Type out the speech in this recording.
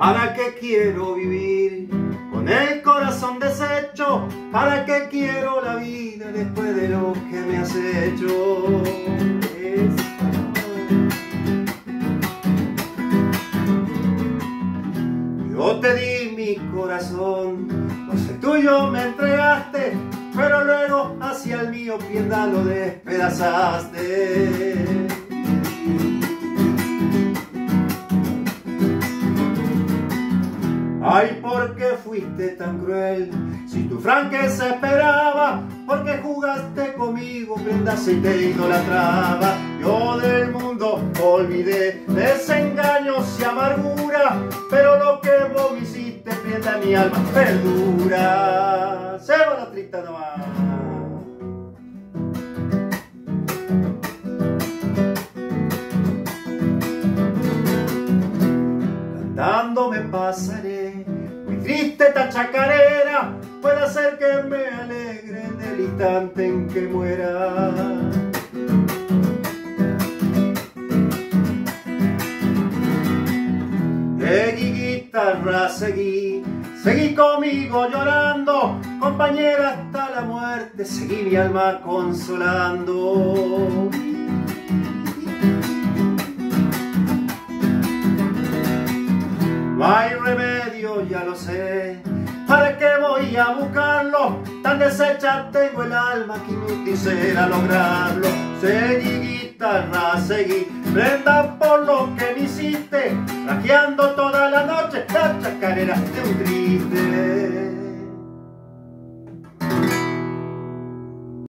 ¿Para qué quiero vivir con el corazón deshecho? ¿Para qué quiero la vida después de lo que me has hecho? Yo te di mi corazón, pues el tuyo me entregaste, pero luego hacia el mío pierda lo despedazaste. Ay, ¿por qué fuiste tan cruel? Si tu franqueza esperaba, porque jugaste conmigo, prendas y te idolatraba. Yo del mundo olvidé desengaños y amargura, pero lo que vos me hiciste, prenda mi alma, perdura. Se va la triste nomás. Cantando me pasaré, triste esta chacarera, puede hacer que me alegre en el instante en que muera. Seguí guitarra, seguí, seguí conmigo llorando, compañera hasta la muerte, seguí mi alma consolando. No ya lo sé. ¿Para qué voy a buscarlo? Tan deshecha tengo el alma que inútil será lograrlo. Seguí guitarra, seguí, prenda por lo que me hiciste, rajeando toda la noche la chacarera de un triste.